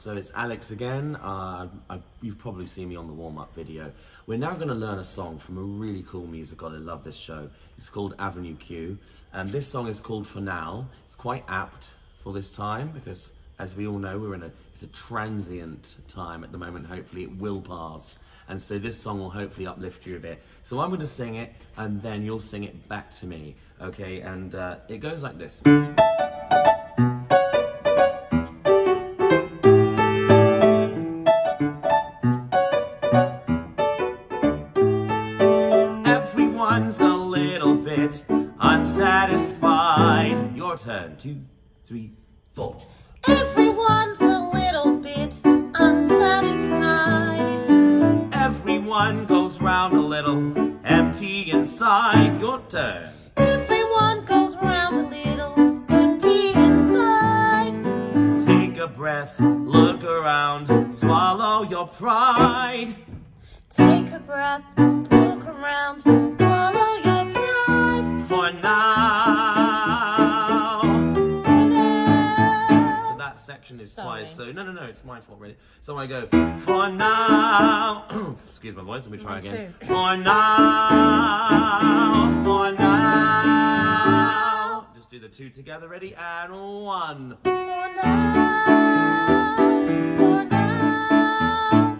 so it's Alex again. Uh, I, you've probably seen me on the warm-up video. We're now going to learn a song from a really cool musical. I love this show. It's called Avenue Q, and this song is called For Now. It's quite apt for this time because, as we all know, we're in a it's a transient time at the moment. Hopefully, it will pass, and so this song will hopefully uplift you a bit. So I'm going to sing it, and then you'll sing it back to me, okay? And uh, it goes like this. Unsatisfied. Your turn. Two, three, four. Everyone's a little bit unsatisfied. Everyone goes round a little empty inside. Your turn. Everyone goes round a little empty inside. Take a breath, look around, swallow your pride. Take a breath, look around, section is Sorry. twice. So no, no, no, it's my fault, really. So I go for now. Excuse my voice. Let me try Me again. too. For now. For now. Just do the two together. Ready? And one. For now, for now.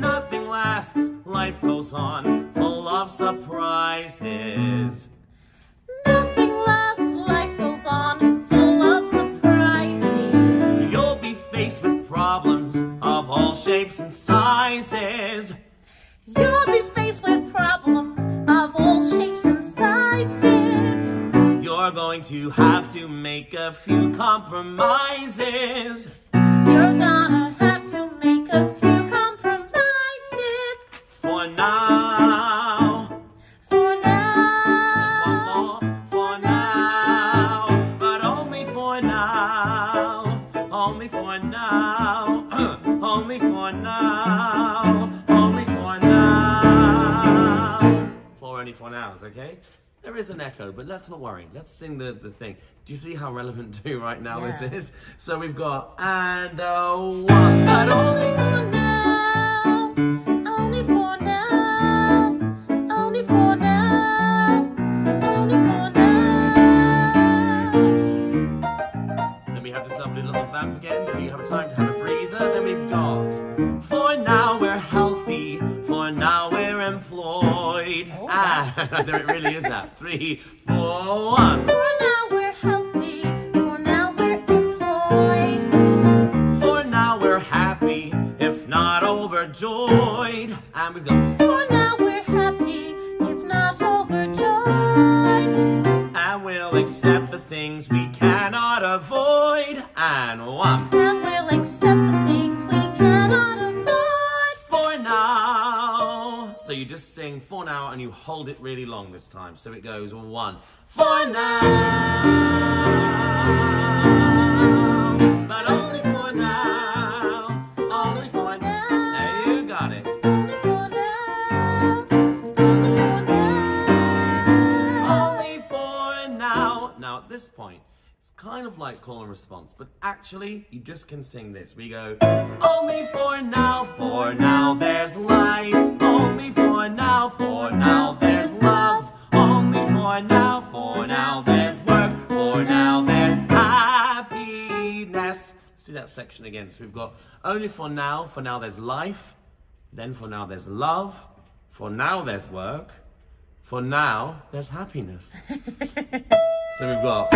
Nothing lasts. Life goes on, full of surprises. Shapes and sizes. You'll be faced with problems of all shapes and sizes. You're going to have to make a few compromises. You're gonna have to make a few compromises. For now, For one now, more. For now, but only for now. Only for now. Only for now. Only for now. For only for nows, okay? There is an echo, but let's not worry. Let's sing the, the thing. Do you see how relevant to right now Yeah. this is? So we've got and a one, but only for now, there it really is that. Three, four, one. For now we're healthy, for now we're employed. For now we're happy, if not overjoyed. And we've got, For now we're happy, if not overjoyed. and we'll accept the things we cannot avoid. And one. Hold it really long this time. So it goes one. For now. Kind of like call and response, but actually you just can sing this. We go, only for now, for now there's life. Only for now, for now there's love. Only for now, for now there's work. For now there's happiness. Let's do that section again. So we've got only for now, for now there's life. Then for now there's love. For now there's work. For now, there's happiness. so we've got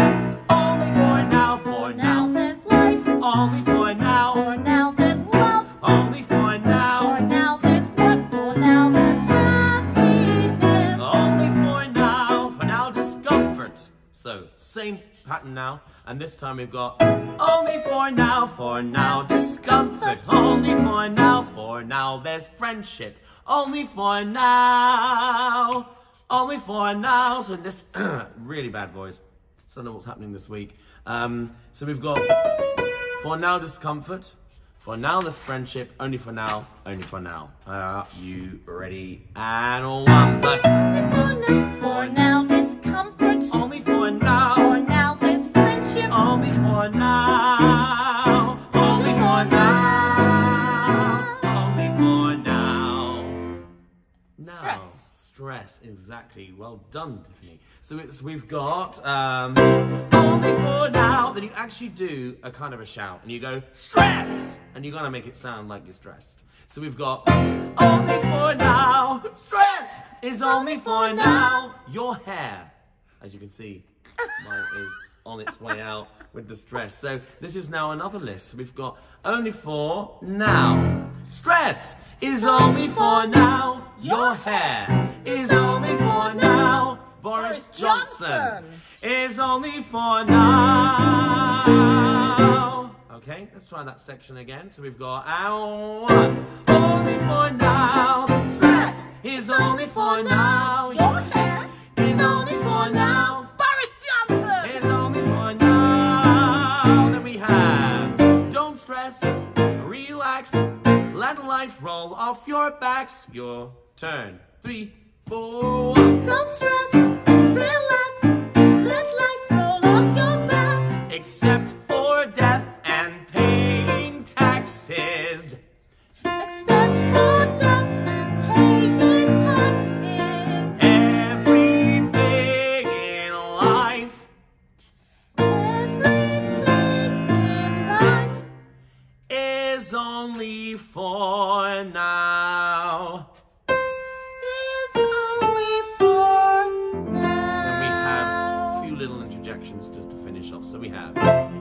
only for now, for Now. Now, there's life, only for now, for now there's love, only for now, for now, now there's work, for now there's happiness. only for now, for now discomfort. So same pattern now, and this time we've got only for now, for now discomfort, only for now, for now there's friendship, only for now, only for now. So this really bad voice. Don't know what's happening this week. Um, so we've got for now discomfort, for now there's friendship, only for now, only for now. Are you ready? And one, but For now, for now Well done, Tiffany. So it's we've got um, only for now. Then you actually do a kind of a shout, and you go stress, and you gotta make it sound like you're stressed. So we've got only for now. Stress is only for now. Your hair, as you can see, mine is on its way out with the stress. So this is now another list. We've got only for now. Stress is only for now. Your hair is only for now. Boris Johnson is only for now. Okay, let's try that section again. So we've got our one. Only for now. Stress is only for now. Your hair let life roll off your backs. Your turn. Three, four. Don't stress, is only for now. is only for now. Then we have a few little interjections just to finish off. So we have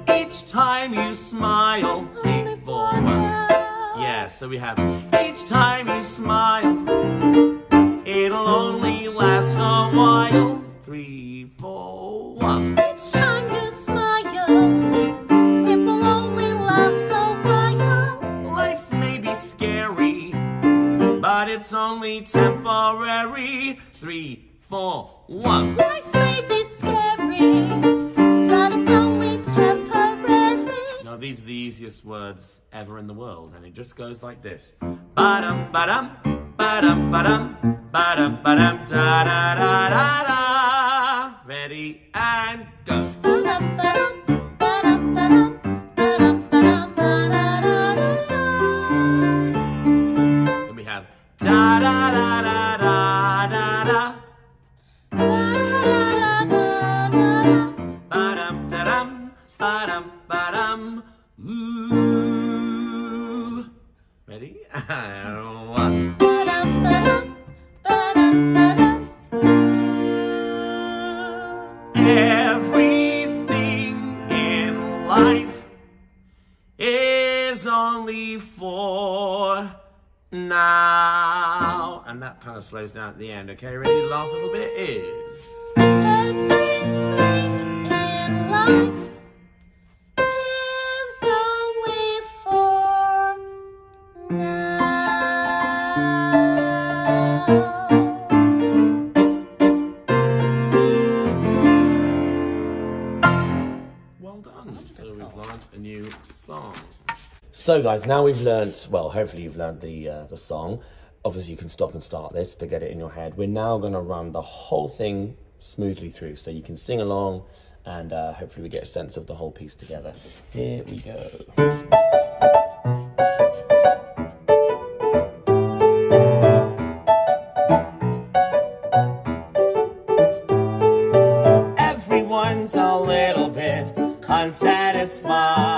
each time you smile, three, Only for now. Yeah, so we have each time you smile, it'll only last a while. Three, four, one. Each only temporary. Three, four, one. Life may be scary, but it's only temporary. Now these are the easiest words ever in the world, and it just goes like this. Ba-dum, ba-dum, ba-dum, ba-dum, ba-dum, ba-dum, da-da-da-da-da. Ready, and go. Now. And that kind of slows down at the end, okay? Ready? The last little bit is. Everything in life is only for now. Well done. So we've learned a new song. So guys, now we've learnt, well, hopefully you've learnt the, uh, the song. Obviously you can stop and start this to get it in your head. We're now gonna run the whole thing smoothly through so you can sing along and uh, hopefully we get a sense of the whole piece together. Here we go. Everyone's a little bit unsatisfied.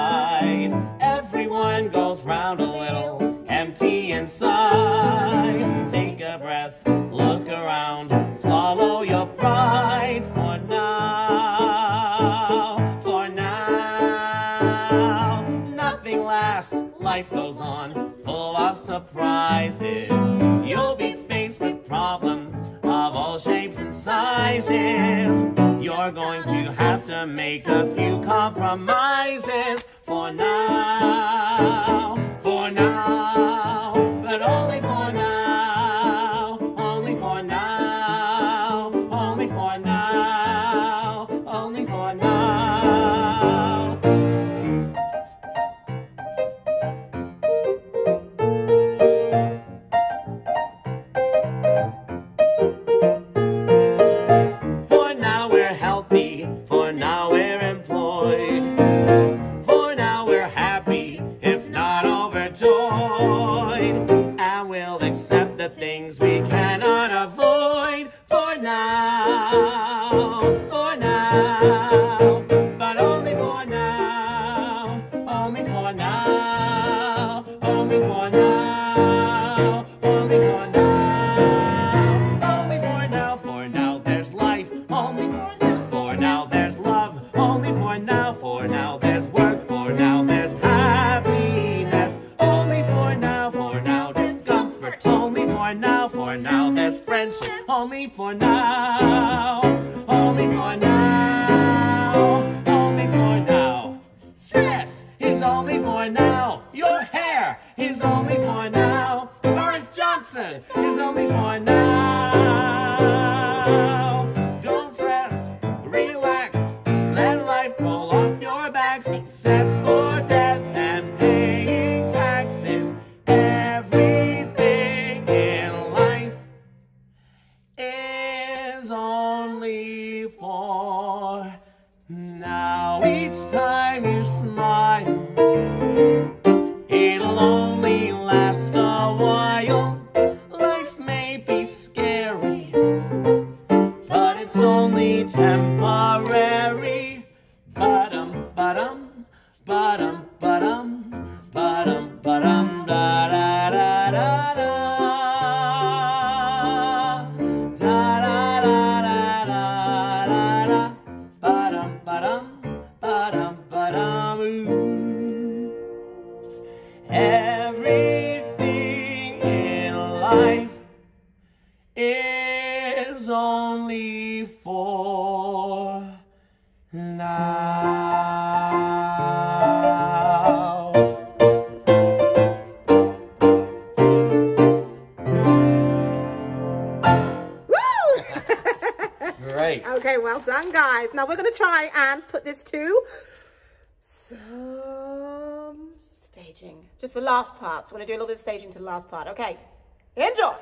Now, nothing lasts, life goes on, full of surprises. You'll be faced with problems of all shapes and sizes. You're going to have to make a few compromises for now, for now, but only for now, avoid, and we'll accept the things we cannot avoid for now, for now, but only for now, only for now, only for now. Only for now, only for now, for now there's life, only for now. Only for now, only for now, only for now. Smith is only for now. Your hair is only for now. Boris Johnson is only for now. Now. Each time you smile, Now we're going to try and put this to some staging. Just the last part. So we're to do a little bit of staging to the last part. Okay, enjoy.